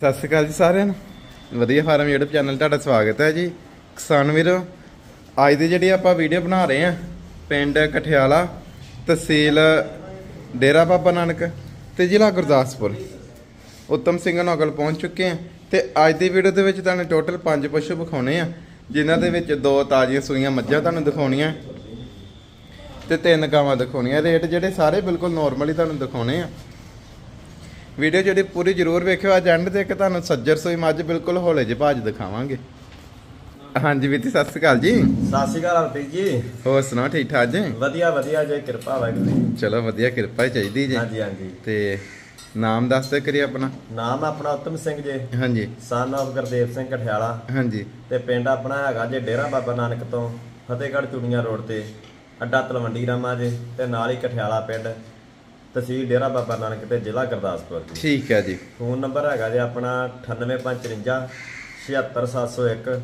ਸਤਿ ਸ਼੍ਰੀ ਅਕਾਲ ਜੀ ਸਾਰਿਆਂ ਨੂੰ। ਵਧੀਆ ਫਾਰਮ YouTube ਚੈਨਲ ਤੁਹਾਡਾ ਸਵਾਗਤ ਹੈ ਜੀ। ਕਿਸਾਨ ਵੀਰੋ, ਅੱਜ ਦੀ ਜਿਹੜੀ ਆਪਾਂ ਵੀਡੀਓ ਬਣਾ ਰਹੇ ਹਾਂ, ਪਿੰਡ ਕਠਿਆਲਾ ਤਹਿਸੀਲ ਡੇਰਾ ਬਾਬਾ ਨਾਨਕ ਤੇ ਜ਼ਿਲ੍ਹਾ ਗੁਰਦਾਸਪੁਰ। ਉੱਤਮ ਸਿੰਘ ਨੌਗਲ ਪਹੁੰਚ ਚੁੱਕੇ ਹਾਂ ਤੇ ਅੱਜ ਦੀ ਵੀਡੀਓ ਦੇ ਵਿੱਚ ਤੁਹਾਨੂੰ ਟੋਟਲ 5 ਪਸ਼ੂ ਵਿਖਾਉਣੇ ਆ ਜਿਨ੍ਹਾਂ ਦੇ ਵਿੱਚ ਦੋ ਤਾਜ਼ੀਆਂ ਸੂਈਆਂ ਮੱਝਾਂ ਤੁਹਾਨੂੰ ਦਿਖਾਉਣੀਆਂ ਤੇ ਤਿੰਨ ਗਾਵਾਂ ਦਿਖਾਉਣੀਆਂ। ਰੇਟ ਜਿਹੜੇ ਸਾਰੇ ਬਿਲਕੁਲ ਨੋਰਮਲੀ ਤੁਹਾਨੂੰ ਦਿਖਾਉਣੇ ਆ। ਵੀਡੀਓ ਜਿਹੜੀ ਪੂਰੀ ਜ਼ਰੂਰ ਵੇਖਿਓ ਅੱਜ ਐਂਡ ਤੇ ਇੱਕ ਤੁਹਾਨੂੰ ਸੱਜਰ ਸੋਈ ਮੱਝ ਬਿਲਕੁਲ ਹੌਲੇ ਜਿਹੇ ਭਾਜ ਦਿਖਾਵਾਂਗੇ। ਹਾਂਜੀ ਵੀਤੀ ਸਤਿ ਸ਼੍ਰੀ ਅਕਾਲ ਜੀ। ਸਤਿ ਸ਼੍ਰੀ ਅਕਾਲ ਹਰਪ੍ਰੀਤ ਜੀ। ਹੋਰ ਸੁਣਾਓ ਠੀਕ ਠਾਕ ਜੀ? ਵਧੀਆ ਵਧੀਆ ਜੇ ਕਿਰਪਾ ਵਾਹਿਗੁਰੂ ਚਲੋ ਵਧੀਆ ਕਿਰਪਾ ਹੀ ਚਾਹੀਦੀ ਜੀ। ਹਾਂਜੀ ਹਾਂਜੀ। ਤੇ ਨਾਮ ਦੱਸ ਦੇ ਕਰੀ ਆਪਣਾ। ਨਾਮ ਆਪਣਾ ਉਤਮ ਸਿੰਘ ਜੀ। ਹਾਂਜੀ। Son of Gurdev Singh Kathiala. ਹਾਂਜੀ। ਤੇ ਪਿੰਡ ਆਪਣਾ ਹੈਗਾ ਜੇ ਡੇਰਾ ਬਾਬਾ ਨਾਨਕ ਤੋਂ ਫਤਿਹਗੜ੍ਹ ਚੂੜੀਆਂ ਰੋਡ ਤੇ ਅੱਡਾ ਤਲਵੰਡੀ ਰਾਮਾ ਜੇ ਤੇ ਨਾਲ ਹੀ ਕਠਿਆਲਾ ਪਿੰਡ। ਤਹਿਸੀਲ ਡੇਰਾ ਬਾਬਾ ਨਾਨਕ ਤੇ ਜ਼ਿਲ੍ਹਾ ਗੁਰਦਾਸਪੁਰ ਜੀ। ਠੀਕ ਹੈ ਜੀ। ਫੋਨ ਨੰਬਰ ਹੈਗਾ ਜੇ ਆਪਣਾ 98553 76701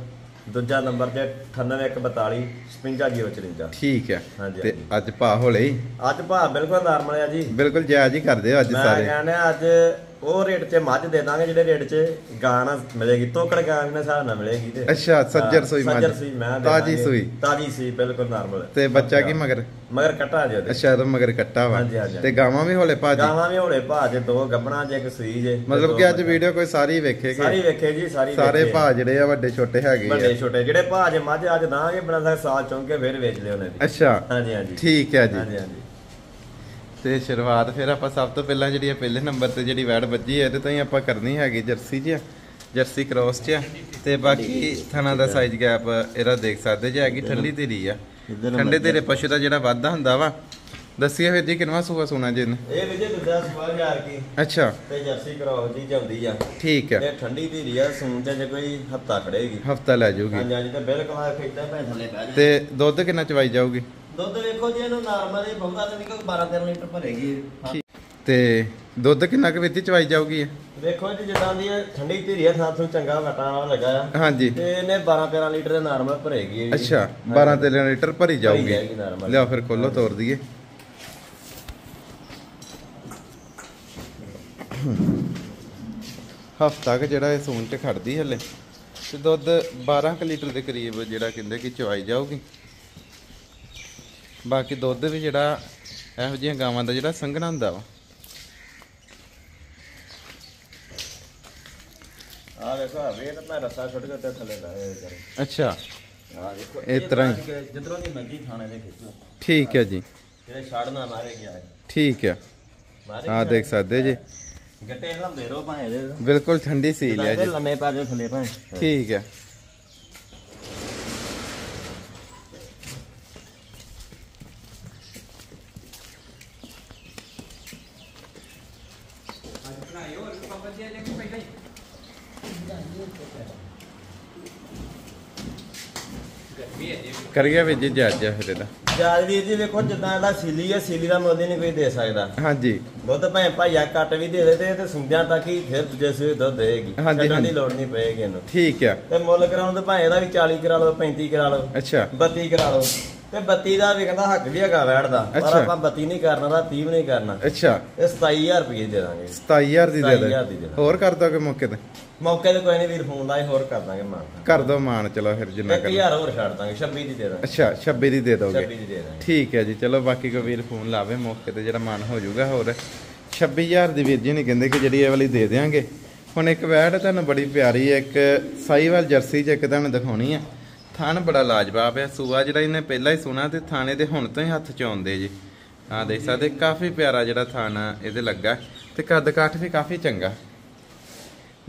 ਦੂਜਾ ਨੰਬਰ ਜੇ 98142 55054 ਠੀਕ ਹੈ। ਤੇ। ਅੱਜ ਭਾ ਹੌਲੇ ਅੱਜ ਭਾ ਬਿਲਕੁਲ ਨਾਰਮਲ ਆ ਜੀ। ਬਿਲਕੁਲ ਜਾਇਜ਼ ਹੀ ਕਰਦੇ ਹੋ ਅੱਜ ਮੈਂ ਸਾਰੇ। ਕਹਿੰਦਾ ਅੱਜ ਉਹ ਰੇਟ 'ਚ ਮੱਝ ਦੇ ਦਾਂਗੇ ਜਿਹੜੇ ਰੇਟ 'ਚ ਗਾਂ ਨਾ ਮਿਲੇਗੀ ਤੋਕੜ ਗਾਂ ਦੇ ਹਿਸਾਬ ਨਾਲ ਮਿਲੇਗੀ ਤੇ। ਅੱਛਾ, ਸੱਜਰ ਸੂਈ ਮੱਝ। ਸੱਜਰ ਸੂਈ ਮੈਂ ਤਾਜ਼ੀ। ਸੂਈ। ਤਾਜ਼ੀ ਸੂਈ ਬਿਲਕੁਲ ਨਾਰਮਲ ਤੇ ਬੱਚਾ ਕੀ ਮਗਰ? ਮਗਰ ਕੱਟਾ ਜੇ ਅੱਛਾ ਤਾਂ ਮਗਰ ਕੱਟਾ ਵਾ। ਤੇ ਗਾਵਾਂ ਵੀ ਹੌਲੇ ਭਾਜੀ ਗਾਵਾਂ ਵੀ ਹੋਲੇ ਭਾ ਜੇ ਦੋ ਗੱਬਣਾ ਜੇ ਇੱਕ ਸੂਈ ਜੇ ਮਤਲਬ ਕਿ ਅੱਜ। ਵੀਡੀਓ ਕੋਈ ਸਾਰੀ ਵੇਖੇਗੇ ਸਾਰੀ ਵੇਖੇ ਜੀ ਸਾਰੀ ਸਾਰੇ। ਭਾ ਜਿਹੜੇ ਆ ਵੱਡੇ ਛੋਟੇ ਹੈਗੇ ਵੱਡੇ ਆ ਛੋਟੇ ਜਿਹੜੇ ਭਾ ਜੇ ਮੱਝ ਅੱਜ ਦਾਂਗੇ ਬਣਾ ਸਾਲ ਚੁੰਗ ਕੇ ਫਿਰ ਵੇਚ ਲਿਓ ਨੇ ਅੱਛਾ। ਹਾਂਜੀ ਹਾਂਜੀ। ਠੀਕ ਹੈ ਜੀ। ਹਾਂਜੀ ਹਾਂਜੀ। ਤੇ ਸ਼ੁਰੂਆਤ ਫਿਰ ਆਪਾਂ ਸਭ ਤੋਂ ਪਹਿਲਾਂ ਜਿਹੜੀ ਆ ਪਹਿਲੇ ਨੰਬਰ ਤੇ ਜਿਹੜੀ ਵੈੜ ਵੱਜੀ ਹੈ ਇਹਦੇ ਤੋਂ ਹੀ ਆਪਾਂ ਕਰਨੀ ਹੈਗੀ ਜਰਸੀ 'ਚ ਜਰਸੀ ਕ੍ਰੋਸ 'ਚ ਆ। ਤੇ ਬਾਕੀ ਥਣਾ ਦਾ ਸਾਈਜ਼ ਗੈਪ ਇਹਦਾ ਦੇਖ ਸਕਦੇ ਜੇ ਹੈਗੀ ਠੰਡੀ ਧੀਰੀ ਆ। ਠੰਡੇ ਧੀਰੇ ਪਸ਼ੂ ਦਾ ਜਿਹੜਾ ਵਾਧਾ ਹੁੰਦਾ ਵਾ। ਦੱਸਿਆ ਫਿਰ ਜੀ ਕਿੰਨਵਾ ਸੂਆ ਸੁਣਾ ਜੀ ਇਹਨੇ? ਇਹ ਵਿਜੇ ਦੂਜਾ ਸਵਾਲ ਯਾਰ ਕੀ। ਅੱਛਾ। ਤੇ ਜਰਸੀ ਕਰਾਓ ਜੀ ਜਾਂਦੀ ਆ। ਠੀਕ ਹੈ ਇਹ ਠੰਡੀ ਧੀਰੀ ਆ ਸੂਣ ਚ ਜੇ ਕੋਈ ਹਫਤਾ ਖੜੇਗੀ ਹਫਤਾ ਲੈ ਜਾਊਗੀ। ਹਾਂਜੀ ਹਾਂਜੀ ਤੇ ਬਿਲਕੁਲ ਆ ਖੇਡਦਾ ਭੈਣ ਥੱਲੇ ਬਹਿ ਜਾ ਤੇ ਦੁੱਧ ਕਿੰਨਾ ਚਵਾਈ ਜਾਊਗੀ? ਦੁੱਧ ਵੇਖੋ ਜੀ ਇਹਨੂੰ ਨਾਰਮਲ ਹੀ ਬਹੁਤਾ ਤੇ ਨਹੀਂ ਕੋਈ 12 13 ਲੀਟਰ ਭਰੇਗੀ ਇਹ। ਤੇ ਦੁੱਧ ਕਿੰਨਾ ਕੁ ਵਿੱਤੀ ਚਵਾਈ ਜਾਊਗੀ ਇਹ? ਵੇਖੋ ਜੀ ਜਿੱਦਾਂ ਦੀ ਇਹ ਠੰਡੀ ਧੀਰੀ ਆ ਥਾਂ ਤੋਂ ਚੰਗਾ ਵਟਾ ਲੱਗਾ ਆ ਹਾਂਜੀ ਤੇ ਇਹਨੇ 12 13 ਲੀਟਰ ਦੇ ਨਾਰਮਲ ਭਰੇਗੀ ਇਹ। ਅੱਛਾ 12 13 ਲੀਟਰ ਭਰੀ ਜਾਊਗੀ ਜਾਏਗੀ normal। ਲਿਆਓ ਫਿਰ ਖੋਲੋ ਤੋਰ ਦਈਏ ਹਫਤਾ ਕ ਜਿਹੜਾ ਇਹ ਸੂਣ ਤੇ ਖੜਦੀ ਹਲੇ ਤੇ ਦੁੱਧ 12 ਕ ਲੀਟਰ ਦੇ ਕਰੀਬ ਜਿਹੜਾ ਕਹਿੰਦੇ ਕਿ ਚਵਾਈ ਜਾਊਗੀ ਬਾਕੀ ਦੁੱਧ ਵੀ ਜਿਹੜਾ ਇਹੋ ਜਿਹੀਆਂ ਗਾਵਾਂ ਦਾ ਜਿਹੜਾ ਸੰਘਣਾ ਹੁੰਦਾ ਵਾ। ਆ ਵੇਖੋ ਆ ਵੇ ਤਾਂ ਮੈਂ ਰਸਾ ਛੁੱਟ ਕੇ ਤੇ ਥੱਲੇ ਕਰੇ ਅੱਛਾ। ਆ ਵੇਖੋ ਇਸ ਤਰ੍ਹਾਂ। ਜਿੱਧਰੋਂ ਦੀ ਮਰਜ਼ੀ ਥਾਣੇ ਦੇ ਖਿੱਚੋ। ਠੀਕ ਹੈ ਜੀ। ਜਿਹੜੇ ਛੜ ਨਾ ਮਾਰੇ ਗਿਆ। ਠੀਕ ਹੈ। ਆ ਦੇਖ ਸਕਦੇ ਜੀ। ਗੱਟੇ ਹਲਾਉਂਦੇ ਰਹੋ ਭਾਵੇਂ ਬਿਲਕੁਲ ਠੰਡੀ ਹੈ ਇਹਦੇ ਜੀ। ਲੰਮੇ ਪੈ ਜਾਓ ਥੱਲੇ ਭਾਵੇਂ। ਠੀਕ ਹੈ। ਕਰ ਗਿਆ ਵੀ ਜੀ ਜੱਜ ਫਿਰ ਇਹਦਾ। ਜਾਲ ਵੀਰ ਜੀ ਵੇਖੋ ਜਿੱਦਾਂ ਇਹਦਾ ਸੀਲੀ ਹੈ ਸੀਲੀ ਦਾ ਹੀ ਨਹੀਂ ਕੋਈ ਦੇ ਸਕਦਾ। ਹਾਂਜੀ। ਦੁੱਧ ਭਾਵੇਂ ਭਾਈਆ ਕੱਟ ਵੀ ਦੇ ਦੇ ਤੇ ਇਹ ਤੇ ਸੁੰਦਿਆਂ ਤੱਕ ਹੀ ਫਿਰ ਦੂਜੇ ਸੂਏ ਦੁੱਧ ਦੇਗੀ। ਹਾਂਜੀ, ਛੱਡਣ ਦੀ ਹਾਂਜੀ। ਲੋੜ ਨਹੀਂ ਪਏਗੀ ਇਹਨੂੰ। ਠੀਕ ਹੈ ਤੇ ਮੁੱਲ ਕਰਾਉਣ ਤੇ ਭਾਵੇਂ ਇਹਦਾ ਵੀ 40 ਕਰਾ ਲਓ 35 ਕਰਾ ਲਓ ਅੱਛਾ। 32 ਕਰਾ ਲਓ। ਤੇ 32 ਦਾ ਵੀ ਕਹਿੰਦਾ ਹੱਕ ਵੀ ਹੈਗਾ ਵੈੜ ਦਾ ਪਰ ਅੱਛਾ। ਆਪਾਂ 32 ਨਹੀਂ ਕਰਨਾ ਦਾ 30 ਵੀ ਨਹੀਂ ਕਰਨਾ। ਅੱਛਾ। ਇਹ 27000 ਰੁਪਏ ਦੇ ਦਾਂਗੇ। 27000 ਦੀ ਦੇ 27,000 ਦੀ। ਦੇ ਦੇ ਦਾਂਗੇ। ਹੋਰ ਕਰ ਦੋਗੇ ਮੌਕੇ ਤੇ? ਮੌਕੇ ਤੇ ਕੋਈ ਨਹੀਂ ਵੀਰ ਫੋਨ ਲਾਏ ਹੋਰ ਕਰ ਦਾਂਗੇ ਮਾਨ ਕਰ ਦੋ ਮਾਨ ਚਲੋ ਫਿਰ ਜਿੰਨਾ ਕਰ 1000 ਹੋਰ ਛੱਡ ਦਾਂਗੇ 26 ਦੀ ਦੇ ਦਾਂਗੇ। ਅੱਛਾ 26 ਦੀ ਦੇ ਦੋਗੇ। 26 ਦੀ ਦੇ ਦਾਂਗੇ। ਠੀਕ ਹੈ ਜੀ ਚਲੋ ਬਾਕੀ ਕੋ ਵੀਰ ਫੋਨ ਲਾਵੇ ਮੌਕੇ ਤੇ ਜਿਹੜਾ ਮਨ ਹੋ ਜਾਊਗਾ ਹੋਰ। 26000 ਦੀ ਵੀਰ ਜੀ ਨੇ ਕਹਿੰਦੇ ਕਿ ਜਿਹੜੀ ਇਹ ਵਾਲੀ ਦੇ ਦੇਾਂਗੇ ਹੁਣ ਇੱਕ ਵੈੜ ਤੁਹਾਨੂੰ ਬੜੀ ਪਿਆਰੀ ਹੈ ਇੱਕ ਸਾਈਵਾਲ ਜਰਸੀ ਚ ਇੱਕ ਤੁਹਾਨੂੰ ਦਿਖਾਉਣੀ ਹੈ। ਥਣ ਬੜਾ ਲਾਜਵਾਬ ਹੈ। ਸੂਆ ਜਿਹੜਾ ਇਹਨੇ ਪਹਿਲਾਂ ਹੀ ਸੁਣਾ ਤੇ ਥਾਣੇ ਦੇ ਹੁਣ ਤੋਂ ਹੀ ਹੱਥ ਚ ਆਉਂਦੇ ਜੀ। ਆ ਦੇਖ ਸਕਦੇ, ਕਾਫੀ ਪਿਆਰਾ ਜਿਹੜਾ ਥਾਣਾ ਇਹਦੇ ਲੱਗਾ। ਤੇ ਕੱਦ ਕਾਠ ਵੀ ਕਾਫੀ ਚੰਗਾ।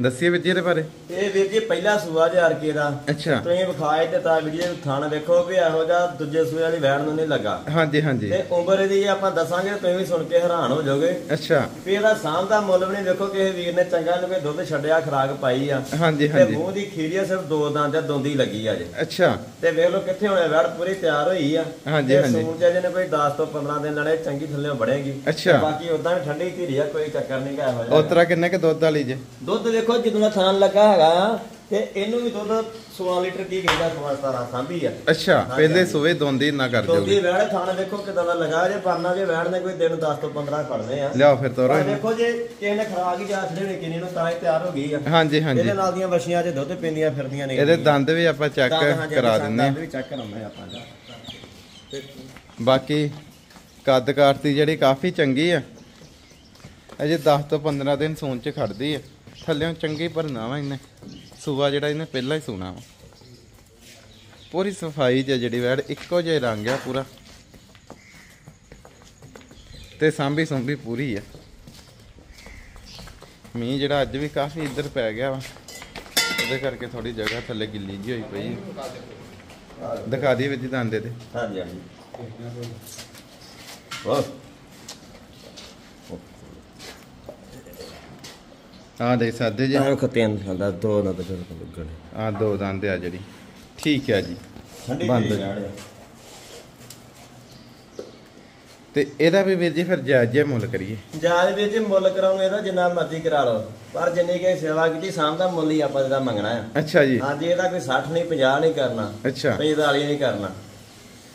ਦੱਸੀਏ ਵੀਰ ਜੀ ਇਹਦੇ ਬਾਰੇ। ਇਹ ਵੀਰ ਜੀ ਪਹਿਲਾ ਸੂਆ ਜੇ ਆਰਕੇ ਦਾ। ਅੱਛਾ। ਤੁਸੀਂ ਵਿਖਾਏ ਤੇ ਤਾਂ ਵੀਡੀਓ ਥਾਣ ਵੇਖੋ ਵੀ ਇਹੋ ਜਿਹਾ ਦੂਜੇ ਸੂਏ ਵਾਲੀ ਵੈਣ ਨੂੰ ਨਹੀਂ ਲੱਗਾ। ਹਾਂਜੀ ਹਾਂਜੀ। ਤੇ ਉਮਰ ਇਹਦੀ ਆਪਾਂ ਦੱਸਾਂਗੇ ਤੁਸੀਂ ਵੀ ਸੁਣ ਕੇ ਹੈਰਾਨ ਹੋ ਜਾਓਗੇ। ਅੱਛਾ। ਵੀ ਇਹਦਾ ਸਾਂਭ ਦਾ ਮੁੱਲ ਵੀ ਨਹੀਂ ਵੇਖੋ ਕਿਸੇ ਵੀਰ ਨੇ ਚੰਗਾ ਨੂੰ ਕੋਈ ਦੁੱਧ ਛੱਡਿਆ ਖਰਾਕ ਪਾਈ ਆ। ਹਾਂਜੀ ਤੇ ਹਾਂਜੀ। ਮੂੰਹ ਦੀ ਖੀਰੀਆ ਸਿਰਫ ਦੋ ਦੰਦ ਆ ਦੋਂਦੀ ਲੱਗੀ ਆ ਜੇ। ਅੱਛਾ। ਤੇ ਵੇਖ ਲਓ ਕਿੱਥੇ ਹੋਣੇ ਵੈੜ ਪੂਰੀ ਤਿਆਰ ਹੋਈ ਆ। ਹਾਂਜੀ, ਤੇ ਹਾਂਜੀ। ਸੂਣ ਚ ਜਿਹਨੇ ਕੋਈ 10 ਤੋਂ 15 ਦਿਨ ਲੜੇ ਚੰਗੀ ਥੱਲੇ ਬੜੇਗੀ ਅੱਛਾ। ਬਾਕੀ ਉਦਾਂ ਵੀ ਠੰਡੀ ਧੀਰੀ ਆ ਕੋਈ ਚੱਕਰ ਨਹੀਂ ਗਾ ਇਹੋ ਜਿਹਾ। ਉਸ ਤਰ੍ਹਾਂ ਕਿੰਨੇ ਕ ਦੁੱਧ ਵਾਲੀ ਜੇ? ਦੁੱਧ ਵੇਖੋ ਜਦੋਂ ਦਾ ਥਾਨ ਲੱਗਾ ਹੈਗਾ ਤੇ ਇਹਨੂੰ ਵੀ ਦੁੱਧ 16 ਲੀਟਰ ਕੀ ਕਹਿੰਦਾ 16 17 ਸਾਂਭੀ ਆ। ਅੱਛਾ ਪਹਿਲੇ। ਸੂਵੇ ਦੋਂਦੀ ਨਾ ਕਰ ਦੋਦੀ ਦਿਓਗੇ ਵਹਿੜ ਥਾਣੇ ਦੇਖੋ ਕਿਦਾਂ ਦਾ ਲਗਾ ਜੇ ਪਰਨਾ ਜੇ ਵਹਿੜ ਨੇ ਕੋਈ ਦਿਨ 10 ਤੋਂ 15 ਖੜਨੇ ਆ। ਲਿਆਓ ਫਿਰ ਤੋਰੋ। ਦੇਖੋ ਜੇ ਕਿਸੇ ਨੇ ਖਰਾਕ ਹੀ ਜਾ ਛੜੇ ਕਿੰਨੀ ਨੂੰ ਤਾਂ ਹੀ ਤਿਆਰ ਹੋ ਗਈ ਆ। ਹਾਂਜੀ ਹਾਂਜੀ। ਇਹਦੇ ਨਾਲ ਦੀਆਂ ਵਸ਼ੀਆਂ 'ਚ ਦੁੱਧ ਪੀਂਦੀਆਂ ਫਿਰਦੀਆਂ ਨੇ। ਇਹਦੇ ਦੰਦ ਵੀ ਆਪਾਂ ਚੈੱਕ ਕਰਾ ਦਿੰਨੇ ਆ। ਵੀ ਚੈੱਕ ਕਰਾਉਂਦੇ ਆਪਾਂ ਜਾ। ਤੇ ਬਾਕੀ ਕੱਦ ਕਾਠ ਦੀ ਜਿਹੜੀ ਕਾਫੀ ਚੰਗੀ ਆ। ਅਜੇ 10 ਤੋਂ 15 ਦਿਨ ਸੂਣ ਚ ਖੜਦੀ ਆ। ਥੱਲਿਓਂ ਚੰਗੀ ਭਰਨਾ ਵਾ ਇਹਨੇ। ਸੂਆ ਜਿਹੜਾ ਇਹਨੇ ਪਹਿਲਾਂ ਹੀ ਸੂਣਾ ਵਾ। ਪੂਰੀ ਸਫ਼ਾਈ ਚ ਜਿਹੜੀ ਵੈੜ, ਇੱਕੋ ਜਿਹਾ ਰੰਗ ਆ ਪੂਰਾ। ਤੇ ਸਾਂਭੀ ਸੁੰਭੀ ਪੂਰੀ ਆ। ਮੀਂਹ ਜਿਹੜਾ ਅੱਜ ਵੀ ਕਾਫੀ ਇੱਧਰ ਪੈ ਗਿਆ ਵਾ। ਉਹਦੇ ਕਰਕੇ ਥੋੜੀ ਜਗ੍ਹਾ ਥੱਲੇ ਗਿੱਲੀ ਜੀ ਹੋਈ ਪਈ ਆ। ਦਿਖਾ ਦਈਏ ਵਿੱਚ ਦੰਦੇ ਤੇ। ਹਾਂਜੀ ਹਾਂਜੀ। ਵਾਹ। ਆ ਦੇ ਸਾਦੇ ਜੀ। ਆਹ ਖਤਿਆਂ ਦਾ ਦੋ ਨਾ ਤਾਂ ਲੱਗਣ। ਆ ਦੋ ਦੰਦ ਆ ਜਿਹੜੀ। ਠੀਕ ਹੈ ਜੀ। ਠੰਡੀ ਬੰਦ। ਤੇ ਇਹਦਾ ਵੀ ਵੀਰ ਜੀ ਫਿਰ ਜਾਇਜ਼ ਮੁੱਲ ਕਰੀਏ। ਜਾਜ ਵਿੱਚ ਮੁੱਲ ਕਰਾਉਂ ਇਹਦਾ ਜਿੰਨਾ ਮਰਜ਼ੀ ਕਰਾ ਲਓ। ਪਰ ਜਿੰਨੀ ਕਿ ਸੇਵਾ ਕੀਤੀ ਸਾਂਭ ਦਾ ਮੁੱਲ ਹੀ ਆਪਾਂ ਇਹਦਾ ਮੰਗਣਾ ਆ। ਅੱਛਾ ਜੀ। ਹਾਂਜੀ ਇਹਦਾ ਕੋਈ 60 ਨਹੀਂ 50 ਨਹੀਂ ਕਰਨਾ। ਅੱਛਾ। 45 ਨਹੀਂ ਕਰਨਾ।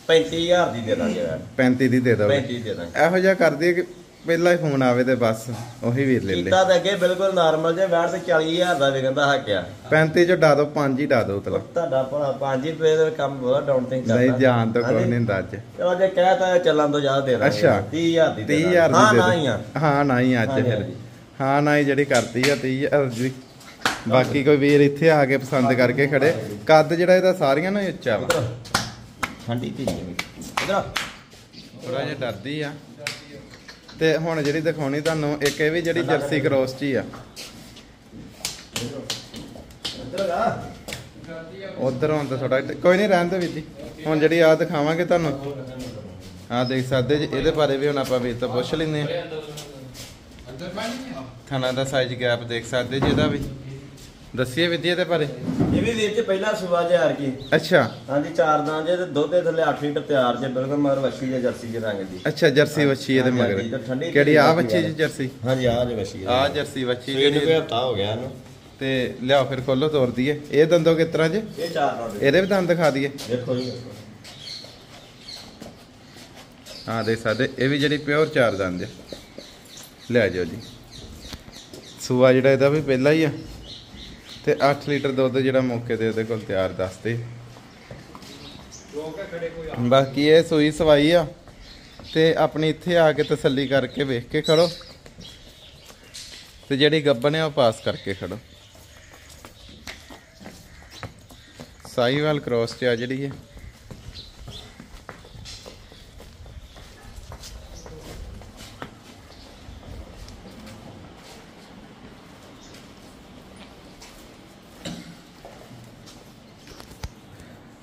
35000 ਦੀ ਦੇ ਦਾਂਗੇ ਯਾਰ 35 ਦੀ ਦੇ ਦੋ 35 ਦੇ ਦਾਂਗੇ। ਇਹੋ ਜਿਹਾ ਕਰ ਦਈਏ ਕਿ ਪਹਿਲਾਂ ਹੀ ਫੋਨ ਆਵੇ ਤੇ ਬਸ ਉਹੀ ਵੀਰ ਲੈ ਲੈ। ਕੀਤਾ ਤਾਂ ਅੱਗੇ ਬਿਲਕੁਲ ਨਾਰਮਲ ਜੇ ਬੈਠ ਤੇ 40000 ਦਾ ਵਿਕਦਾ ਹੱਕਿਆ 35 ਚ ਡਾ ਦੋ 5 ਹੀ ਡਾ ਦੋ ਤਲਾ ਤੁਹਾਡਾ ਭਲਾ 5 ਰੁਪਏ ਦਾ ਕੰਮ ਬਹੁਤ ਡਾਊਨ ਤੇ ਕਰਦਾ। ਨਹੀਂ ਜਾਣ ਤੋਂ ਕੋਈ। ਨਹੀਂ ਹੁੰਦਾ ਅੱਜ। ਚਲੋ ਜੇ ਕਹਿਤਾ ਚੱਲਣ ਤੋਂ ਜ਼ਿਆਦਾ ਦੇ ਦਾਂਗੇ ਅੱਛਾ। 30000 ਦੀ ਦੇ 30000 ਦਾਂਗੇ। ਦੀ ਹਾਂ ਨਾ ਹੀ ਆ। ਹਾਂ ਨਾ ਹੀ ਅੱਜ ਫਿਰ। ਹਾਂ ਨਾ ਹੀ ਜਿਹੜੀ ਕਰਤੀ ਆ 30000 ਦੀ। ਬਾਕੀ ਕੋਈ ਵੀਰ ਇੱਥੇ ਆ ਕੇ ਪਸੰਦ ਕਰਕੇ ਖੜੇ। ਕੱਦ ਜਿਹੜਾ ਇਹਦਾ ਸਾਰੀਆਂ ਨਾਲੋਂ ਹੀ ਉੱਚਾ ਵਾ। ਠੰਡੀ ਧੀ ਇਧਰ ਥੋੜਾ ਜਿਹਾ ਡਰਦੀ ਆ। ਤੇ ਹੁਣ ਜਿਹੜੀ ਦਿਖਾਉਣੀ ਤੁਹਾਨੂੰ ਇੱਕ ਇਹ ਵੀ ਜਿਹੜੀ ਜਰਸੀ ਕ੍ਰੋਸ ਚ ਹੀ ਆ। ਉਧਰ ਹੁਣ ਤਾਂ ਥੋੜਾ ਕੋਈ ਨਹੀਂ ਰਹਿਣ ਦੇ ਵੀਰ ਜੀ। ਹੁਣ ਜਿਹੜੀ ਆ ਦਿਖਾਵਾਂਗੇ ਤੁਹਾਨੂੰ। ਆ ਦੇਖ ਸਕਦੇ ਜੀ ਇਹਦੇ ਬਾਰੇ ਵੀ ਹੁਣ ਆਪਾਂ ਵੀਰ ਤੋਂ ਪੁੱਛ ਲੈਂਦੇ ਆ। ਥਾਣਾ ਦਾ ਸਾਈਜ਼ ਗੈਪ ਦੇਖ ਸਕਦੇ ਜੀ ਇਹਦਾ ਵੀ। ਦੱਸੀਏ ਜੀ ਇਹਦੇ ਬਾਰੇ? ਇਹ ਵੀ ਵੀਰ ਪਹਿਲਾ ਸੂਆ ਜਿਹਾਰ ਕੀ। ਅੱਛਾ। ਹਾਂਜੀ ਚਾਰ ਦਾਂ ਜੇ ਤੇ ਦੁੱਧ ਦੇ ਥੱਲੇ 8 ਲੀਟਰ ਤਿਆਰ ਜੇ ਬਿਲਕੁਲ ਮਗਰ ਵੱਛੀ ਜੇ ਜਰਸੀ ਜੇ ਰੰਗ ਦੀ। ਅੱਛਾ ਜਰਸੀ ਵੱਛੀ ਇਹਦੇ ਮਗਰ। ਕਿਹੜੀ ਆ ਵੱਛੀ ਜੀ। ਜਰਸੀ? ਹਾਂਜੀ ਆ ਜੇ ਵੱਛੀ ਆ। ਜਰਸੀ ਵੱਛੀ ਨੂੰ ਕੋਈ ਜਿਹੜੀ ਹਫਤਾ ਹੋ ਗਿਆ ਇਹਨੂੰ। ਤੇ ਲਿਆਓ ਫਿਰ ਖੋਲੋ ਤੋਰ ਦਈਏ। ਇਹ ਦੰਦੋ ਕਿਸ ਤਰ੍ਹਾਂ ਜੀ? ਇਹ ਚਾਰ ਨਾਲ ਦੇ। ਇਹਦੇ ਵੀ ਦੰਦ ਦਿਖਾ ਦਈਏ। ਦੇਖੋ ਜੀ ਹਾਂ ਦੇਖ ਸਕਦੇ ਇਹ ਵੀ ਜਿਹੜੀ ਪਿਓਰ ਚਾਰ ਦੰਦ ਹੈ ਲੈ ਜਾਓ ਜੀ। ਸੂਆ ਜਿਹੜਾ ਇਹਦਾ ਵੀ ਪਹਿਲਾ ਹੀ ਆ। ਤੇ 8 ਲੀਟਰ ਦੁੱਧ ਜਿਹੜਾ ਮੌਕੇ ਤੇ ਉਹਦੇ ਕੋਲ ਤਿਆਰ ਦੱਸਦੇ ਬਾਕੀ ਇਹ ਸੂਈ ਸਵਾਈ ਆ ਤੇ ਆਪਣੀ ਇੱਥੇ ਆ ਕੇ ਤਸੱਲੀ ਕਰਕੇ ਵੇਖ ਕੇ ਖੜੋ ਤੇ ਜਿਹੜੀ ਗੱਬਨ ਹੈ ਉਹ ਪਾਸ ਕਰਕੇ ਖੜੋ। ਸਾਈਵਾਲ ਕ੍ਰੋਸ ਚ ਆ ਜਿਹੜੀ ਹੈ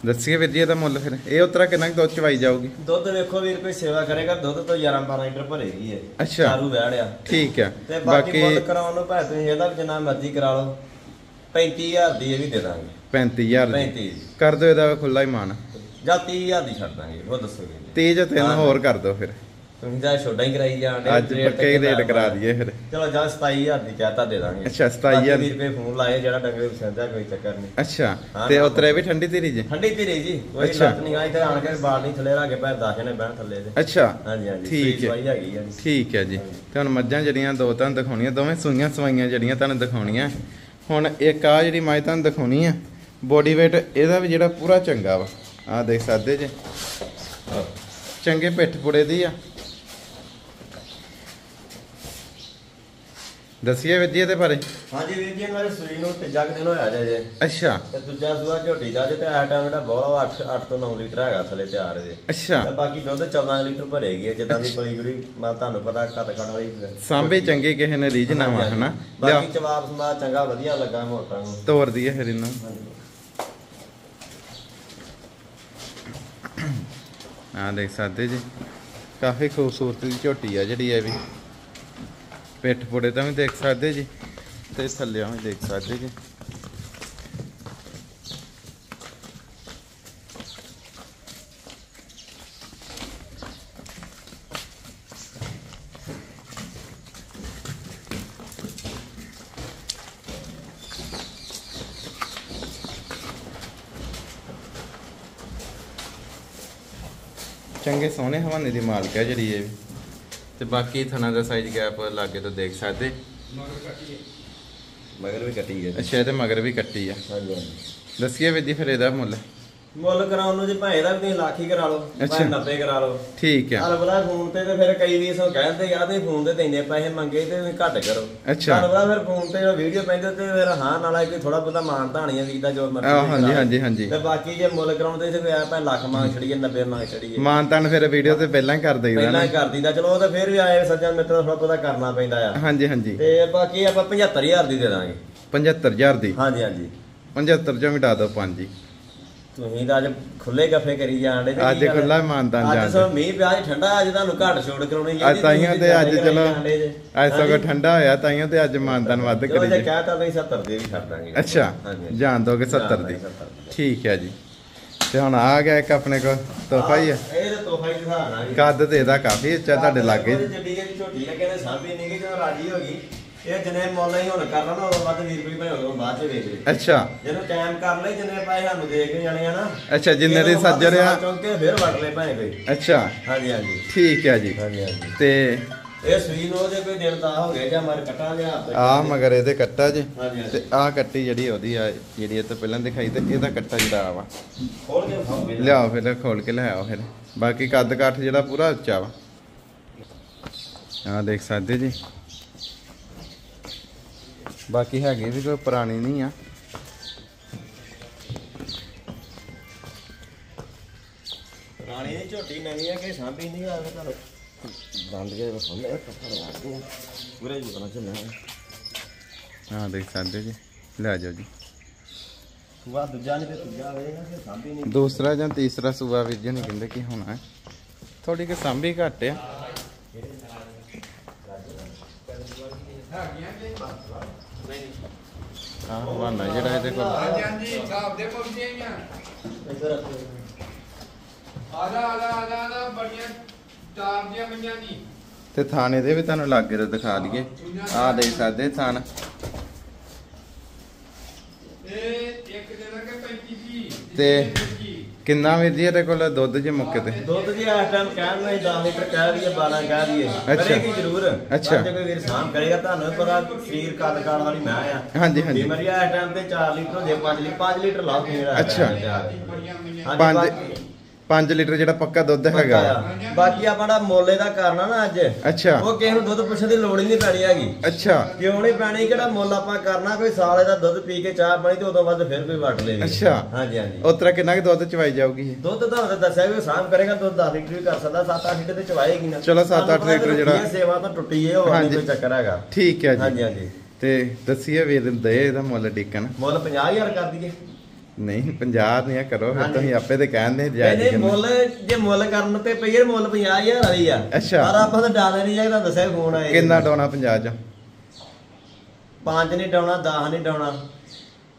ਦੱਸੀਏ ਵੀਰ ਜੀ ਇਹਦਾ ਮੁੱਲ ਫਿਰ। ਇਹ ਉਤਰਾ ਕਿੰਨਾ ਕੁ ਦੁੱਧ ਚਵਾਈ ਜਾਊਗੀ? ਦੁੱਧ ਵੇਖੋ ਵੀਰ ਕੋਈ ਸੇਵਾ ਕਰੇਗਾ ਦੁੱਧ ਤੋਂ 11 12 ਲੀਟਰ ਭਰੇਗੀ ਇਹ। ਅੱਛਾ। ਚਾਰੂ ਵਹਿੜਿਆ ਠੀਕ ਹੈ ਤੇ ਬਾਕੀ ਬਾਕੀ ਮੁੱਲ ਕਰਾਉਣ ਨੂੰ ਭਾਵੇਂ ਤੁਸੀਂ ਇਹਦਾ ਵੀ ਜਿੰਨਾ ਮਰਜ਼ੀ ਕਰਾ ਲਓ 35000 ਦੀ ਇਹ ਵੀ ਦੇ ਦਾਂਗੇ। 35000 ਦੀ। 35 ਕਰ ਦਿਓ ਇਹਦਾ ਖੁੱਲਾ ਹੀ ਮਾਨ ਜਾਂ 30000 ਦੀ ਛੱਡ ਦਾਂਗੇ ਉਹ ਦੱਸੋਗੇ 30 ਜਾਂ ਤਿੰਨ ਹਾਂ। ਹੋਰ ਕਰ ਦਿਓ ਫਿਰ। ਤੁਸੀਂ ਤਾਂ ਛੋਟਾ ਹੀ ਕਰਾਈ ਜਾਣਦੇ ਅੱਜ ਪੱਕੇ ਹੀ ਰੇਟ ਕਰਾ ਦਈਏ ਫਿਰ। ਚਲੋ ਜਾਂ 27000 ਦੀ ਕਹਤਾ ਦੇ ਦਾਂਗੇ। ਅੱਛਾ, 27,000 ਬਾਕੀ ਵੀਹ ਰੁਪਏ ਫੋਨ ਲਾਏ ਜਿਹੜਾ ਡੰਗਰੇ ਪਸੰਦਾ ਕੋਈ ਚੱਕਰ ਨਹੀਂ। ਅੱਛਾ ਹਾਂ, ਤੇ ਹਾਂ। ਉਤਰੇ ਵੀ ਠੰਡੀ ਧੀਰੀ ਜੀ? ਠੰਡੀ ਧੀਰੇ ਜੀ ਕੋਈ ਅੱਛਾ। ਲੱਤ ਨਹੀਂ ਆਈ ਤੇ ਆਣ ਕੇ ਬਾਲ ਨਹੀਂ ਥੱਲੇ ਲਾ ਕੇ ਪੈਰ ਦਸ ਜਣੇ ਬਹਿਣ ਥੱਲੇ ਦੇ। ਅੱਛਾ ਹਾਂਜੀ ਹਾਂਜੀ ਠੀਕ ਹੈ। ਸਵਾਈ ਹੈਗੀ ਆ ਜੀ। ਠੀਕ ਹੈ ਜੀ। ਤੇ ਹੁਣ ਮੱਝਾਂ ਜਿਹੜੀਆਂ ਦੋ ਤੁਹਾਨੂੰ ਦਿਖਾਉਣੀਆਂ ਦੋਵੇਂ ਸੂਈਆਂ ਸਵਾਈਆਂ ਜਿਹੜੀਆਂ ਤੁਹਾਨੂੰ ਦਿਖਾਉਣੀਆਂ। ਹੁਣ ਇੱਕ ਆ ਜਿਹੜੀ ਮੱਝ ਤੁਹਾਨੂੰ ਦਿਖਾਉਣੀ ਆ ਬੋਡੀ weight ਇਹਦਾ ਵੀ ਜਿਹੜਾ ਪੂਰਾ ਚੰਗਾ ਵਾ। ਆ ਦੇਖ ਸਕਦੇ ਜੇ। ਚੰਗੇ ਪਿੱਠ ਪੁੜੇ ਦੀ ਆ। ਦੱਸੀਏ ਵੀਰ ਜੀ ਇਹਦੇ ਬਾਰੇ? ਹਾਂਜੀ ਵੀਰ ਜੀ ਮੇਰੇ ਸਰੀਰ ਨੂੰ ਤੀਜਾ ਕੁ ਦਿਨ ਹੋਇਆ ਜੇ ਜੇ। ਅੱਛਾ। ਤੇ ਦੂਜਾ ਸੂਆ ਝੋਟੀ ਦਾ ਜੇ ਤੇ ਆ ਟਾਈਮ ਜਿਹੜਾ ਬਹੁਤ 8 8 ਤੋਂ 9 ਲੀਟਰ ਹੈਗਾ ਥੱਲੇ ਤਿਆਰ ਜੇ। ਅੱਛਾ। ਤੇ ਬਾਕੀ ਦੁੱਧ 14 ਲੀਟਰ ਭਰੇਗੀ ਜਿੱਦਾਂ ਦੀ ਪਲੀ ਗੁਰੀ ਮੈਂ ਤੁਹਾਨੂੰ ਪਤਾ ਘੱਟ ਘੱਟ ਵਾਲੀ ਸਾਂਭੇ ਚੰਗੇ ਕਿਸੇ ਨੇ ਰੀਝ ਨਾ ਵਾ ਹਨਾ? ਬਾਕੀ ਜਵਾਬ ਸਮਾ ਚੰਗਾ ਵਧੀਆ ਲੱਗਾ ਮੋਟਾ ਨੂੰ। ਤੋਰ ਦਈਏ ਫਿਰ ਇਹਨੂੰ ਆ ਦੇਖ ਸਕਦੇ ਜੀ ਕਾਫੀ ਖੂਬਸੂਰਤ ਦੀ ਝੋਟੀ ਆ ਜਿਹੜੀ ਇਹ ਵੀ। ਪਿੱਠ ਫੋੜੇ ਤਾਂ ਵੀ ਦੇਖ ਸਕਦੇ ਜੀ ਤੇ ਥੱਲਿਆਂ ਵੀ ਦੇਖ ਸਕਦੇ ਜੀ। ਚੰਗੇ ਸੋਹਣੇ ਹਵਾਨੇ ਦੀ ਮਾਲਕ ਹੈ ਜਿਹੜੀ ਇਹ ਵੀ। ਤੇ ਬਾਕੀ ਥਣਾ ਦਾ ਸਾਈਜ਼ ਗੈਪ ਲਾਗੇ ਤੋਂ ਦੇਖ ਸਕਦੇ। ਮਗਰ ਵੀ ਕੱਟੀ ਹੈ। ਅੱਛਾ ਇਹਦੇ ਮਗਰ ਵੀ ਕੱਟੀ ਆ। ਹਾਂਜੀ। ਦੱਸੀਏ ਵੀ ਜੀ ਫਿਰ ਇਹਦਾ ਮੁੱਲ। ਮੁੱਲ ਕਰਾਉਣ ਨੂੰ ਜੇ ਭਾਵੇਂ ਦਾ ਵੀ ਤੁਸੀਂ ਲੱਖ ਹੀ ਕਰਾ ਲਓ। ਭਾਵੇਂ 90 ਕਰਾ ਲਓ। ਠੀਕ ਆ ਹਲ ਬਲਾ ਫੋਨ ਤੇ ਤੇ ਫਿਰ ਕਈ ਵੀ ਸੋ ਕਹਿੰਦੇ ਆ ਤੇ ਫੋਨ ਤੇ ਤੈਨੇ ਪੈਸੇ ਮੰਗੇ ਤੇ ਤੁਸੀਂ ਘੱਟ ਕਰੋ। ਅੱਛਾ। ਹਲ ਬਲਾ ਫਿਰ ਫੋਨ ਤੇ ਵੀਡੀਓ ਪੈਂਦੇ ਤੇ ਫਿਰ ਹਾਂ ਨਾਲ ਕੋਈ ਥੋੜਾ ਬਹੁਤਾ ਮਾਨ ਧਾਣੀਆਂ ਵੀ ਦਾ ਜੋ ਮਰਜ਼ੀ ਹਾਂਜੀ। ਹਾਂਜੀ, ਹਾਂਜੀ। ਤੇ ਬਾਕੀ ਜੇ ਮੁੱਲ ਕਰਾਉਣ ਤੇ ਫਿਰ ਆਪਾਂ ਲੱਖ ਮੰਗ ਛੜੀਏ 90 ਮੰਗ ਛੜੀਏ ਮਾਨਤਨ ਫਿਰ ਵੀਡੀਓ ਤੇ ਪਹਿਲਾਂ ਹੀ ਕਰ ਦਈਦਾ ਪਹਿਲਾਂ ਹੀ ਕਰ ਦੀਦਾ ਚਲੋ ਉਹ ਤਾਂ ਫਿਰ ਵੀ ਆਏ ਸੱਜਣ ਮਿੱਤਰ ਥੋੜਾ ਬਹੁਤਾ ਕਰਨਾ ਪੈਂਦਾ ਆ। ਹਾਂਜੀ ਹਾਂਜੀ। ਤੇ ਬਾਕੀ ਆਪਾਂ 75000 ਦੀ ਦੇ ਦਾਂਗੇ। 75000 ਦੀ? ਹਾਂਜੀ ਹਾਂਜੀ। 75 ਚੋਂ ਮਿਟਾ ਦਿਓ ਪੰਜ ਜੀ ਤੁਸੀਂ ਤਾਂ ਅੱਜ ਖੁੱਲੇ ਗੱਫੇ ਕਰੀ ਜਾਣ ਦੇ ਅੱਜ ਖੁੱਲਾ ਅੱਜ ਜਾਣ ਸੋ ਮੀਂਹ ਪਿਆ ਜੀ ਠੰਡਾ ਅੱਜ ਤੁਹਾਨੂੰ ਘੱਟ ਛੋੜ ਕਰਾਉਣੀ ਅੱਜ ਤਾਈਆਂ ਤੇ ਅੱਜ ਚਲੋ ਅੱਜ ਸਗੋਂ ਠੰਡਾ ਹੋਇਆ ਤਾਈਆਂ ਤੇ ਅੱਜ ਮਾਨਤਨ ਵੱਧ ਕਰੀ ਜੇ ਜੀ ਕਹਿਤਾ ਤੁਸੀਂ 70 ਦੇ ਵੀ ਛੱਡ ਦਾਂਗੇ। ਅੱਛਾ। ਜਾਣ ਦੋਗੇ 70 ਦੀ। ਠੀਕ ਹੈ ਜੀ। ਤੇ ਹੁਣ ਆ ਗਿਆ ਇੱਕ ਆਪਣੇ ਕੋਲ ਤੋਹਫਾ ਹੀ ਆ। ਇਹ ਤੇ ਤੋਹਫਾ ਹੀ ਦਿਖਾ ਨਾ ਜੀ ਕੱਦ ਤੇ ਇਹਦਾ ਕਾਫੀ ਉੱਚਾ ਤੁਹਾਡੇ ਲਾਗੇ। ਝੋਟੀ ਲੱਗੇ ਨੇ ਸਾਂਭੀ ਨਹੀਂ ਕਿ ਜਦੋਂ ਰਾਜੀ ਹੋ ਗਈ। ਇਹ ਜਨੇ ਮੁੱਲ ਹੀ ਹੁਣ ਕਰਨਾ ਨਾ ਉਦੋਂ ਵੱਧ ਵੀਰ ਕੋਈ ਭਾਵੇਂ ਉਦੋਂ ਬਾਅਦ ਚ ਵੇਚ ਲੈ ਅੱਛਾ। ਜਿਹਨੂੰ ਟਾਈਮ ਕਰ ਲੈ ਜਿੰਨੇ ਪੈਸੇ ਸਾਨੂੰ ਦੇ ਕੇ ਜਾਣੇ ਆ ਨਾ ਅੱਛਾ ਜਿੰਨੇ ਦੀ ਇਹਨੂੰ ਸੱਜਰ ਆ ਚੌਂਕੇ ਫਿਰ ਵੜ ਲੈ ਭਾਵੇਂ ਕੋਈ। ਅੱਛਾ। ਹਾਂਜੀ ਹਾਂਜੀ। ਠੀਕ ਹੈ ਜੀ। ਹਾਂਜੀ ਹਾਂਜੀ। ਤੇ ਇਹ ਸੂਈ ਨੂੰ ਉਹਦੇ ਕੋਈ ਦਿਨ ਦਾ ਹੋ ਗਿਆ ਜਾਂ ਮਰ ਕਟਾਂਗੇ ਆਪ ਆ ਮਗਰ ਇਹਦੇ ਕੱਟਾ ਜੇ। ਤੇ ਆ ਕੱਟੀ ਜਿਹੜੀ ਉਹਦੀ ਆ ਜਿਹੜੀ ਇਹ ਤੋਂ ਪਹਿਲਾਂ ਦਿਖਾਈ ਤੇ ਇਹਦਾ ਕੱਟਾ ਜਿਹੜਾ ਆ ਵਾ। ਖੋਲ ਕੇ ਖਾਓਗੇ ਲਿਆਓ ਫਿਰ ਖੋਲ ਕੇ ਲਿਆਓ ਫਿਰ। ਬਾਕੀ ਕੱਦ ਕਾਠ ਜਿਹੜਾ ਪੂਰਾ ਉੱਚਾ ਵਾ। ਆ ਦੇਖ ਸਕਦੇ ਜੀ। ਬਾਕੀ ਹੈਗੇ ਵੀ ਕੋਈ ਪੁਰਾਣੀ ਨਹੀਂ ਆ। ਰਾਣੀ ਦੀ ਝੋਟੀ ਨਵੀਂ ਹੈ ਕਿ ਸਾਂਭੀ ਨਹੀਂ ਆਵੇ ਤੁਹਾਨੂੰ ਦੰਦ ਕੇ ਆ ਕੱਪੜ ਆ। ਪੂਰੇ ਜੀ ਬਣਾ ਚੱਲਣਾ ਆ ਦੇਖ ਸਕਦੇ ਜੀ। ਲੈ ਜਾਓ ਜੀ। ਸੁਆ ਦੂਜਾ ਨਹੀਂ ਤੇ ਤੀਜਾ ਆਵੇਗਾ ਕਿ ਸਾਂਭੀ ਨਹੀਂ। ਦੂਸਰਾ ਜਾਂ ਤੀਸਰਾ ਸੂਆ ਵੀਰ ਜੀ ਨਹੀਂ ਕਹਿੰਦੇ ਕੀ ਹੋਣਾ ਹੈ। ਥੋੜੀ ਕਿ ਸਾਂਭੀ ਘੱਟ ਆ। ਆ ਹਵਾਨਾ ਜਿਹੜਾ ਇਹਦੇ ਕੋਲ। ਹਾਂਜੀ ਹਾਂਜੀ ਸਾਹਿਬ ਦੇ ਪਹੁੰਚੇ ਹੀ ਆ। ਇੱਧਰ ਰੱਖੋ ਆਦਾ ਆਦਾ ਆਦਾ ਆਦਾ ਬੜੀਆਂ ਚਾਰ ਦੀਆਂ ਮਈਆਂ ਦੀ ਤੇ ਥਾਣੇ ਦੇ ਵੀ ਤੁਹਾਨੂੰ ਲਾਗੇ ਤੋਂ ਦਿਖਾ ਦਈਏ ਆ ਦੇਖ ਸਕਦੇ ਥਾਣ। ਇਹ ਇੱਕ ਦੇ ਦਾਂਗੇ 35 ਦੀ ਤੇ- ਕਿੰਨਾ ਵੀਰ ਜੀ ਇਹਦੇ ਕੋਲ ਦੁੱਧ ਜੇ ਮੁੱਕੇ ਤੇ ਦੁੱਧ ਜੀ ਇਸ ਟਾਈਮ ਕਹਿਣ ਨਹੀਂ 10 ਲੀਟਰ ਕਹਿ ਦਈਏ 12 ਕਹਿ ਦਈਏ ਅੱਛਾ। ਕਰੇਗੀ ਜ਼ਰੂਰ ਅੱਛਾ। ਜੇ ਕੋਈ ਵੀਰ ਸਾਂਭ ਕਰੇਗਾ ਤੁਹਾਨੂੰ ਪਤਾ ਸਰੀਰ ਕੱਦ ਕਾਲ ਵਾਲੀ ਮੈਂ ਆ ਹਾਂਜੀ, ਹਾਂਜੀ। ਜੇ ਮੇਰੀ ਇਸ ਟਾਈਮ ਤੇ 4 ਲੀਟਰ ਜੇ 5 ਲੀਟਰ 5 ਲੀਟਰ ਲਾਓ ਮੇਰਾ ਅੱਛਾ। ਹਾਂਜੀ, 5 ਲੀਟਰ ਜਿਹੜਾ ਪੱਕਾ ਦੁੱਧ ਹੈਗਾ। ਆ। ਬਾਕੀ ਆਪਣਾ ਮੋਲੇ ਦਾ ਕਰਨਾ ਨਾ ਅੱਜ। ਅੱਛਾ। ਉਹ ਕਿਸੇ ਨੂੰ ਦੁੱਧ ਪੁੱਛਣ ਦੀ ਲੋੜ ਹੀ ਨਹੀਂ ਪੈਣੀ ਹੈਗੀ। ਅੱਛਾ। ਕਿਉਂ ਨਹੀਂ ਪੈਣੀ ਕਿਹੜਾ ਮੁੱਲ ਆਪਾਂ ਕਰਨਾ ਕੋਈ ਸਾਲੇ ਦਾ ਦੁੱਧ ਪੀ ਕੇ ਚਾਹ ਪਾਣੀ ਤੇ ਉਦੋਂ ਬਾਅਦ ਫਿਰ ਕੋਈ ਵਟ ਲੇਗੀ ਅੱਛਾ। ਹਾਂਜੀ ਹਾਂਜੀ। ਉਤਰਾ ਕਿੰਨਾ ਕਿ ਦੁੱਧ ਚਵਾਈ ਜਾਊਗੀ ਇਹ? ਦੁੱਧ ਤਾਂ ਦੱਸਿਆ ਵੀ ਉਹ ਕਰੇਗਾ ਦੁੱਧ 10 ਲੀਟਰ ਵੀ ਕਰ ਸਕਦਾ 7-8 ਲੀਟਰ ਤੇ ਚਵਾਏਗੀ ਨਾ। ਚਲੋ ਸੱਤ ਅੱਠ ਤੁਹਾਨੂੰ ਪਤਾ ਲੀਟਰ ਜਿਹੜਾ- ਸੇਵਾ ਤਾਂ ਟੁੱਟੀ ਏ ਉਹ ਨਹੀਂ ਹਾਂਜੀ। ਕੋਈ ਚੱਕਰ ਹੈਗਾ। ਠੀਕ ਹੈ ਹਾਂਜੀ ਜੀ। ਹਾਂਜੀ ਤੇ ਦੱਸੀਏ ਵੀਰ ਦੇ ਇਹਦਾ ਮੁੱਲ ਡਿੱਕਣ ਮੁੱਲ 50000 ਕਰ ਦਈਏ। ਨਹੀਂ 50 ਨਹੀਂ ਆ ਕਰੋ ਫਿਰ। ਤੁਸੀਂ ਆਪੇ ਤੇ ਕਹਿੰਦੇ ਜਾਇਜ਼ ਇਹਨੇ ਕਿੰਨਾ। ਮੁੱਲ ਜੇ ਮੁੱਲ ਕਰਨ ਤੇ ਪਈਏ ਮੁੱਲ 50000 ਵਾਲੀ ਆ ਅੱਛਾ। ਪਰ ਆਪਾਂ ਤਾਂ ਡਾਲੇ ਨਹੀਂ ਜਾਈਦਾ ਦੱਸਿਆ ਫੋਨ ਆਏ ਕਿੰਨਾ ਡਾਉਣਾ 50 ਚ 5 ਨਹੀਂ ਡਾਉਣਾ 10 ਨਹੀਂ ਡਾਉਣਾ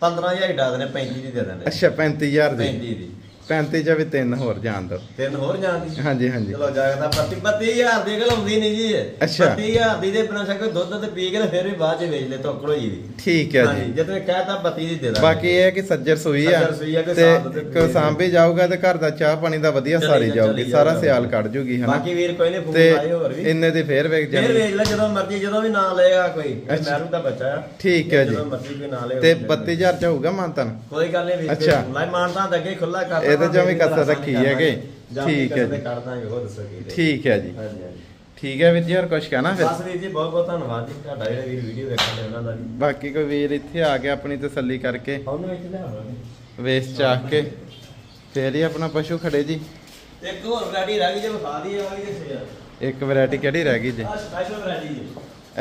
15000 ਹੀ ਡਾ ਦੇਣੇ 35 ਦੀ ਦੇ ਦੇਣੇ ਅੱਛਾ 35000 ਦੀ 35 ਦੀ 35 ਚ ਵੀ ਤਿੰਨ ਹੋਰ ਜਾਣ ਦੋ। ਤਿੰਨ ਹੋਰ ਜਾਂਦੀ ਹਾਂਜੀ ਹਾਂਜੀ। ਚਲੋ ਜਾਗਦਾ 32 32000 ਦੀ ਗੱਲ ਆਉਂਦੀ ਨਹੀਂ ਜੀ ਅੱਛਾ। 32000 ਦੀ ਦੇ ਬਿਨਾਂ ਸ਼ੱਕ ਦੁੱਧ ਤੇ ਪੀ ਕੇ ਫਿਰ ਵੀ ਬਾਅਦ ਚ ਵੇਚ ਲੈ ਤੋਕੜ ਵੀ ਠੀਕ ਹੈ ਜੀ। ਜੇ ਤੁਸੀਂ ਕਹਿਤਾ 32 ਦੀ ਦੇ ਦਾਂਗੇ। ਬਾਕੀ ਇਹ ਹੈ ਕਿ ਸੱਜਰ ਸੂਈ ਆ। ਸੱਜਰ ਸੂਈ ਆ ਕਿ ਤੇ ਕੋ। ਸਾਂਭੀ ਜਾਊਗਾ ਤੇ ਘਰ ਦਾ ਚਾਹ ਪਾਣੀ ਦਾ ਵਧੀਆ ਸਾਰੀ ਜਾ- ਜਾਊਗੀ ਸਾਰਾ। ਸਿਆਲ ਕੱਢ ਜੂਗੀ ਹਨਾ? ਬਾਕੀ ਵੀਰ ਕੋਈ ਨੇ ਫੋਨ ਲਾਏ ਹੋਰ ਵੀ। ਇੰਨੇ ਦੀ ਫੇਰ ਵੇਖ ਫਿਰ ਜਾਣੀ। ਵੇਚ ਲੈ ਜਦੋਂ ਮਰਜ਼ੀ ਜਦੋਂ ਵੀ ਨਾਂ ਲਏਗਾ ਕੋਈ। ਮਹਿਰੂ ਦਾ ਬੱਚਾ। ਆ ਠੀਕ ਹੈ ਜੀ। ਜਦੋਂ ਮਰਜ਼ੀ ਕੋਈ ਨਾਂ ਲਏ ਤੇ 32000 ਚ ਹੋਊਗਾ ਮਾਨਤਨ? ਕੋਈ ਗੱਲ ਨਹੀਂ ਵੀਰ ਅੱਛਾ। ਲਾਈ ਮਾਨਤਾ ਅੱਗੇ ਖੁੱਲਾ ਕਰ ਇਹਦੇ ਚੋਂ ਵੀ ਕਸਰ ਰੱਖੀ ਹੈਗੇ। ਠੀਕ ਹੈ ਜੀ। ਕਰ ਦਾਂਗੇ ਉਹ ਦੱਸੋ ਕੀ ਦੇ। ਠੀਕ ਹੈ ਜੀ। ਠੀਕ ਹੈ ਵੀਰ ਜੀ ਹੋਰ ਕੁਝ ਕਹਿਣਾ ਫਿਰ? ਬਸ ਵੀਰ ਜੀ ਬਹੁਤ ਬਹੁਤ ਧੰਨਵਾਦ ਜੀ। ਤੁਹਾਡਾ ਜਿਹੜੇ ਵੀਰ ਵੀਡੀਓ ਦੇਖਣ ਦੇ ਉਹਨਾਂ ਦਾ ਜੀ। ਬਾਕੀ ਕੋਈ ਵੀਰ ਇੱਥੇ ਆ ਕੇ ਆਪਣੀ ਤਸੱਲੀ ਕਰਕੇ ਉਹਨੂੰ ਇੱਥੇ ਲਿਆਵਾਂਗੇ ਵੇਸ ਚਾਖ ਕੇ। ਫੇਰ ਹੀ ਆਪਣਾ ਪਸ਼ੂ ਖੜੇ ਜੀ। ਇੱਕ ਹੋਰ ਵੈਰਾਈਟੀ ਰਹਿ ਗਈ ਜੇ ਵਿਖਾ ਦਈਏ ਦੇ ਸੇ ਇੱਕ ਵੈਰਾਈਟੀ ਕਿਹੜੀ ਰਹਿ ਗਈ ਜੀ? ਆ ਸਪੈਸ਼ਲ ਵੈਰਾਈਟੀ ਜੀ।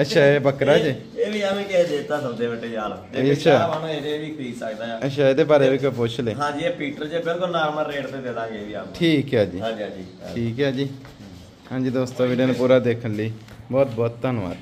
ਅੱਛਾ ਇਹ ਬੱਕਰਾ ਜੀ। ਇਹ- ਵੀ ਐਵੇਂ ਕਿਸੇ ਦੇਤਾ ਸੌਦੇ ਵਟੇ ਯਾਰ। ਅੱਛਾ। ਅੱਛਾ ਵਾਣਾ ਇਹਦੇ ਵੀ ਖਰੀਦ ਸਕਦਾ ਆ। ਅੱਛਾ ਇਹਦੇ ਬਾਰੇ ਵੀ ਕੋਈ ਪੁੱਛ ਲੈ। ਹਾਂਜੀ ਇਹ ਪੀਟਰ ਜੇ ਬਿਲਕੁਲ ਨਾਰਮਲ ਰੇਟ ਤੇ ਦੇ ਦਾਂਗੇ ਇਹ ਵੀ ਆਪ। ਠੀਕ ਹੈ ਜੀ। ਹਾਂਜੀ ਹਾਂਜੀ। ਠੀਕ ਹੈ ਜੀ। ਹਾਂਜੀ ਦੋਸਤੋ ਵੀਡੀਓ ਨੂੰ ਪੂਰਾ ਦੇਖਣ ਲਈ ਬਹੁਤ ਬਹੁਤ ਧੰਨਵਾਦ